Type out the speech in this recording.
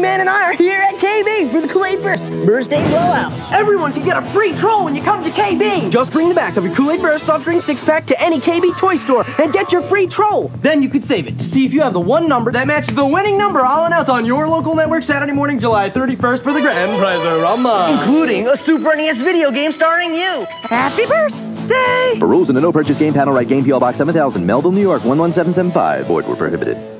Man and I are here at KB for the Kool-Aid Burst Birthday Blowout. Everyone can get a free troll when you come to KB. Just bring the back of your Kool-Aid Burst soft drink six-pack to any KB toy store and get your free troll. Then you can save it to see if you have the one number that matches the winning number. I'll announce on your local network Saturday morning, July 31st for the grand prize of Rama. Including a Super NES video game starring you. Happy birthday! For rules and a no purchase game panel, write Game PL Box 7000, Melville, New York 11775. Void were prohibited.